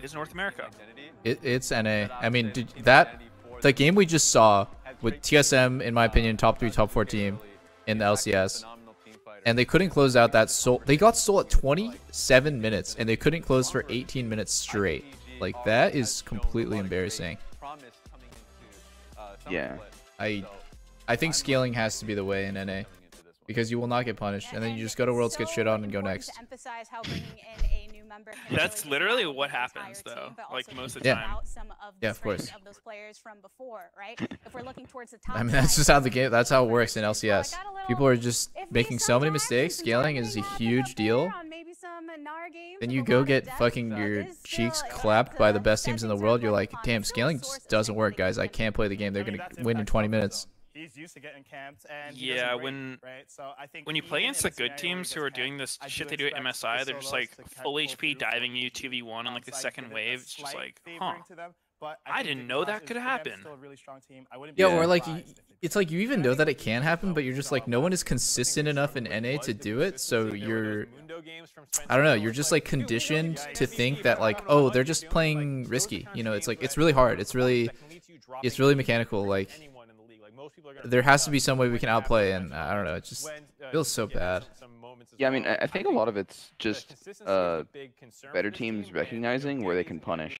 is North America. It, it's NA. I mean, did, that the game we just saw with TSM, in my opinion, top three, top four team in the LCS, and they couldn't close out that soul. They got soul at 27 minutes, and they couldn't close for 18 minutes straight. Like that is completely embarrassing. Yeah. I, I think scaling has to be the way in NA because you will not get punished, and then you just go to Worlds, get shit on, and go next. That's literally what happens, though. Like most of the Yeah. time. Yeah, of course. Of those players from before, right? If we're looking towards the I top mean, that's side, just how the game. That's how it works in Well, I LCS. got a little People are just iffy making so many sometimes. mistakes. We've been Scaling is a hopping huge up deal. there on maybe some Gnar games Then with you a go lot of get depth, fucking but your is cheeks still, like, clapped by the best teams in the stepping world. to You're the like, front. damn, It's still a scaling source just of doesn't work, something guys. I different. can't play the game. They're I mean, gonna that's win in 20 minutes. He's used to getting camped, and Yeah, doesn't when- right? So I think When you play against the good scenario where he teams who gets are doing this I do shit they do at MSI, the they're just like to kind of full HP through diving you 2v1 on like the second give it a wave. It's just like, huh. to them, but I think didn't Big know that could happen. still a really strong team. I wouldn't Yeah, be or like surprised y- if they it's like you even know that it can happen, but you're just like no one is consistent enough in NA to do it. So you're, I don't know, oh, you're just like conditioned to think that like, oh, they're just playing risky. You know, it's like it's really hard. It's really, it's really mechanical. Like there has to be some way we can outplay, and I don't know. It just feels so bad. Yeah, I mean, I I think a lot of it's just uh, better teams recognizing where they can punish.